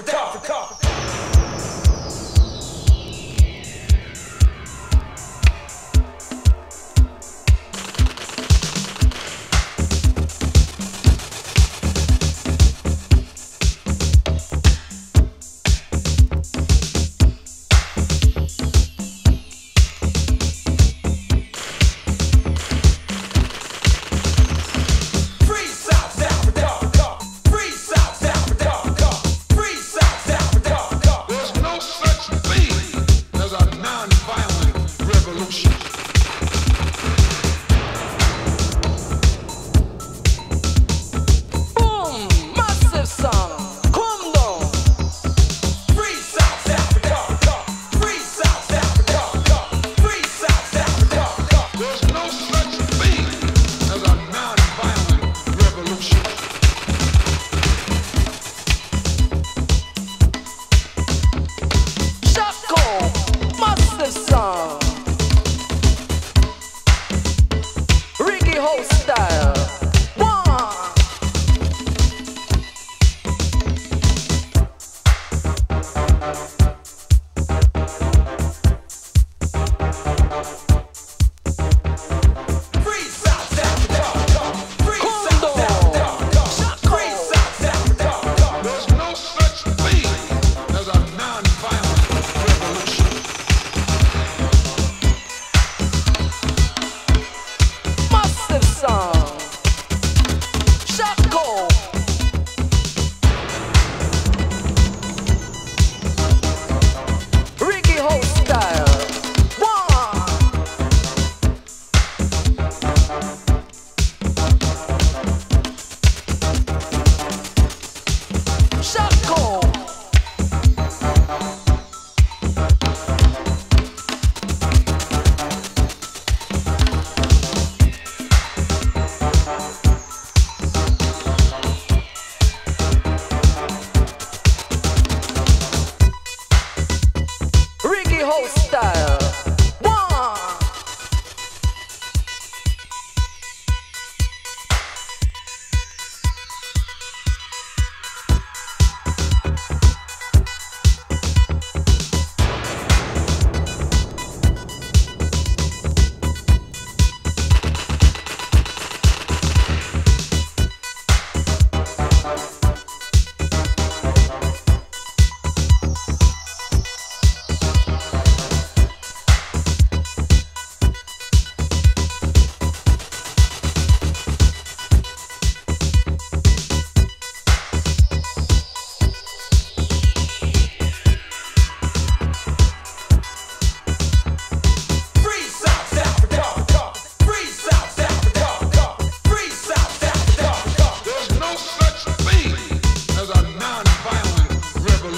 Africa, Africa.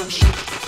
Production.